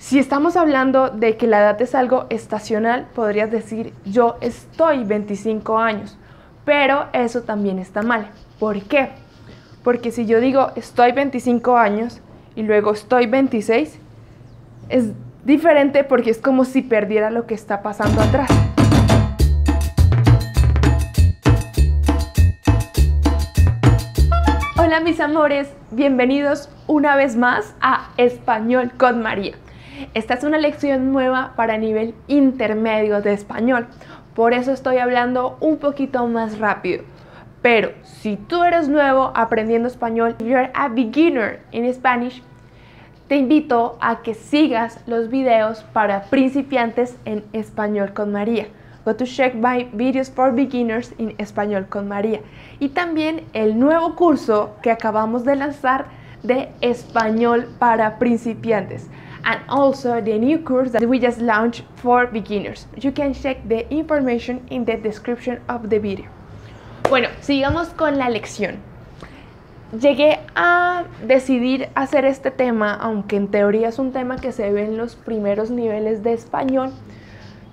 Si estamos hablando de que la edad es algo estacional, podrías decir yo estoy 25 años, pero eso también está mal. ¿Por qué? Porque si yo digo estoy 25 años y luego estoy 26, es diferente porque es como si perdiera lo que está pasando atrás. Hola mis amores, bienvenidos una vez más a Español con María. Esta es una lección nueva para nivel intermedio de español, por eso estoy hablando un poquito más rápido. Pero si tú eres nuevo aprendiendo español, you're a beginner in Spanish, te invito a que sigas los videos para principiantes en español con María. Go to check my videos for beginners in español con María. Y también el nuevo curso que acabamos de lanzar de español para principiantes and also the new course that we just launched for beginners. You can check the information in the description of the video. Bueno, sigamos con la lección. Llegué a decidir hacer este tema, aunque en teoría es un tema que se ve en los primeros niveles de español.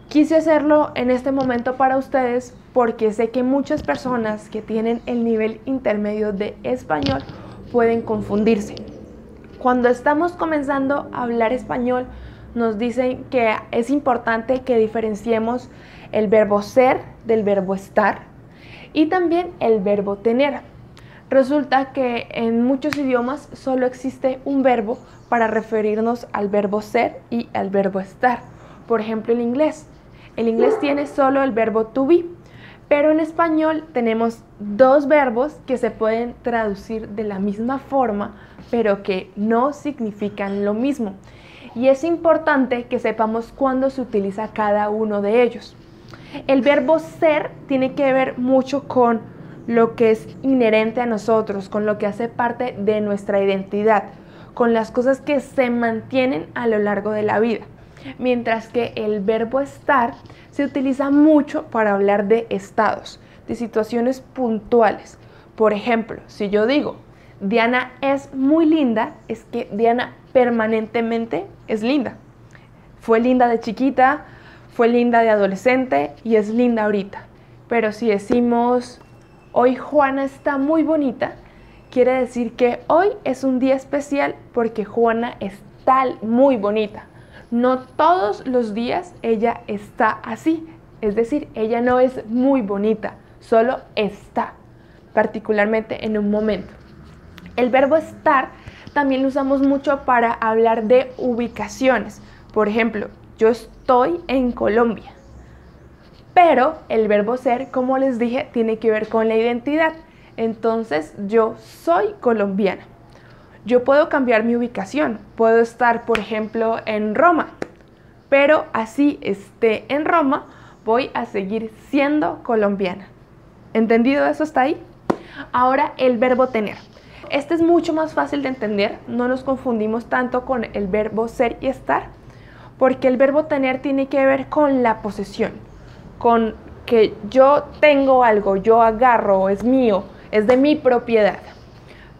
Quise hacerlo en este momento para ustedes porque sé que muchas personas que tienen el nivel intermedio de español pueden confundirse. Cuando estamos comenzando a hablar español, nos dicen que es importante que diferenciemos el verbo ser del verbo estar y también el verbo tener. Resulta que en muchos idiomas solo existe un verbo para referirnos al verbo ser y al verbo estar. Por ejemplo, el inglés. El inglés tiene solo el verbo to be, pero en español tenemos dos verbos que se pueden traducir de la misma forma, pero que no significan lo mismo. Y es importante que sepamos cuándo se utiliza cada uno de ellos. El verbo ser tiene que ver mucho con lo que es inherente a nosotros, con lo que hace parte de nuestra identidad, con las cosas que se mantienen a lo largo de la vida. Mientras que el verbo estar se utiliza mucho para hablar de estados, de situaciones puntuales. Por ejemplo, si yo digo, Diana es muy linda, es que Diana permanentemente es linda. Fue linda de chiquita, fue linda de adolescente y es linda ahorita. Pero si decimos, hoy Juana está muy bonita, quiere decir que hoy es un día especial porque Juana es muy bonita. No todos los días ella está así. Es decir, ella no es muy bonita, solo está, particularmente en un momento. El verbo estar también lo usamos mucho para hablar de ubicaciones. Por ejemplo, yo estoy en Colombia. Pero el verbo ser, como les dije, tiene que ver con la identidad. Entonces, yo soy colombiana yo puedo cambiar mi ubicación. Puedo estar, por ejemplo, en Roma, pero así esté en Roma, voy a seguir siendo colombiana. ¿Entendido eso está ahí? Ahora el verbo tener. Este es mucho más fácil de entender, no nos confundimos tanto con el verbo ser y estar, porque el verbo tener tiene que ver con la posesión, con que yo tengo algo, yo agarro, es mío, es de mi propiedad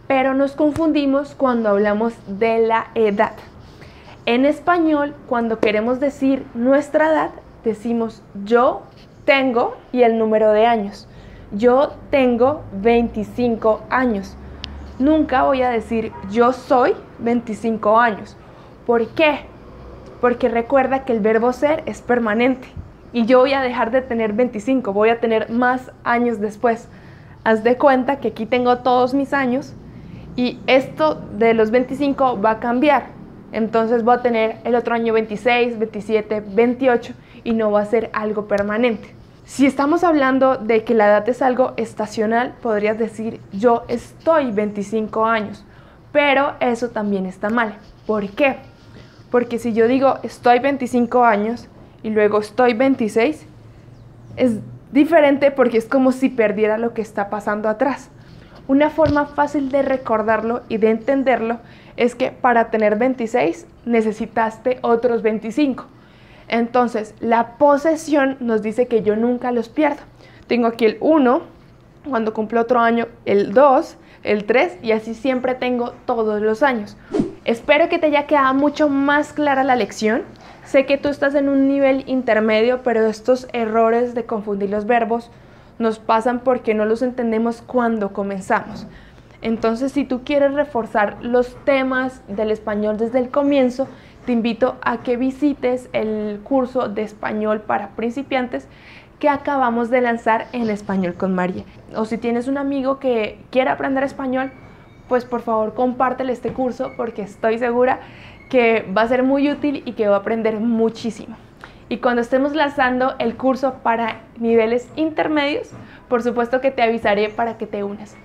pero nos confundimos cuando hablamos de la edad. En español, cuando queremos decir nuestra edad, decimos yo tengo y el número de años. Yo tengo 25 años. Nunca voy a decir yo soy 25 años. ¿Por qué? Porque recuerda que el verbo ser es permanente y yo voy a dejar de tener 25, voy a tener más años después. Haz de cuenta que aquí tengo todos mis años y esto de los 25 va a cambiar. Entonces voy a tener el otro año 26, 27, 28 y no va a ser algo permanente. Si estamos hablando de que la edad es algo estacional, podrías decir yo estoy 25 años, pero eso también está mal. ¿Por qué? Porque si yo digo estoy 25 años y luego estoy 26, es diferente porque es como si perdiera lo que está pasando atrás. Una forma fácil de recordarlo y de entenderlo es que para tener 26 necesitaste otros 25. Entonces, la posesión nos dice que yo nunca los pierdo. Tengo aquí el 1, cuando cumplo otro año el 2, el 3 y así siempre tengo todos los años. Espero que te haya quedado mucho más clara la lección. Sé que tú estás en un nivel intermedio, pero estos errores de confundir los verbos nos pasan porque no los entendemos cuando comenzamos. Entonces, si tú quieres reforzar los temas del español desde el comienzo, te invito a que visites el curso de español para principiantes que acabamos de lanzar en Español con María. O si tienes un amigo que quiera aprender español, pues por favor compártele este curso porque estoy segura que va a ser muy útil y que va a aprender muchísimo. Y cuando estemos lanzando el curso para niveles intermedios, por supuesto que te avisaré para que te unas.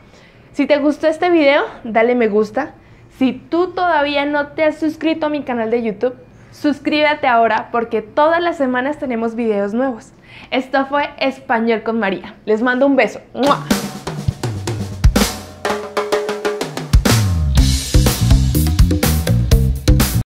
Si te gustó este video, dale me gusta. Si tú todavía no te has suscrito a mi canal de YouTube, suscríbete ahora porque todas las semanas tenemos videos nuevos. Esto fue Español con María. Les mando un beso.